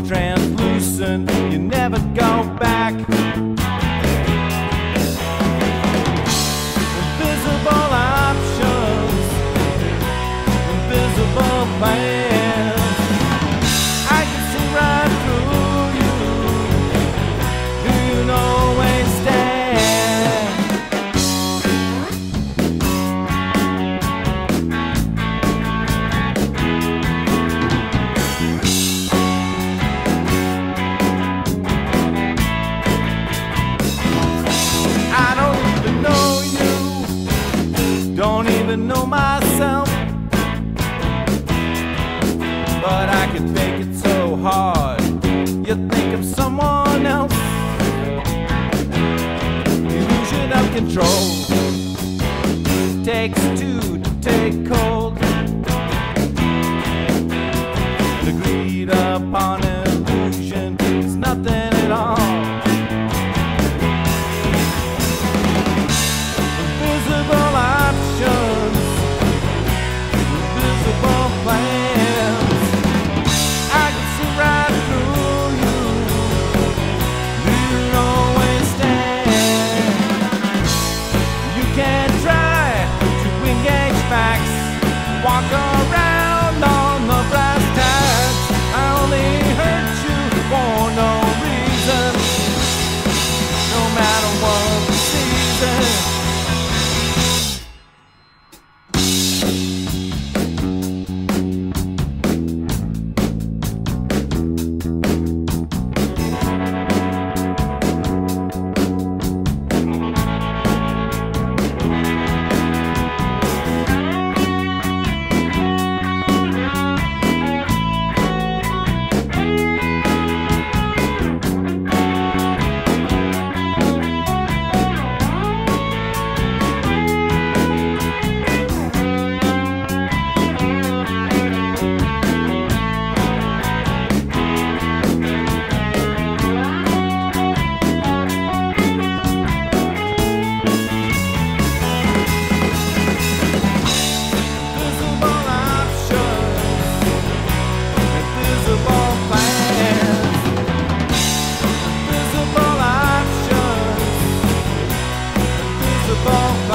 translucent, you never go back. Invisible options, invisible plans. To know myself. But I could make it so hard. You think of someone else. Illusion of control takes two to take hold. Walk on. impossible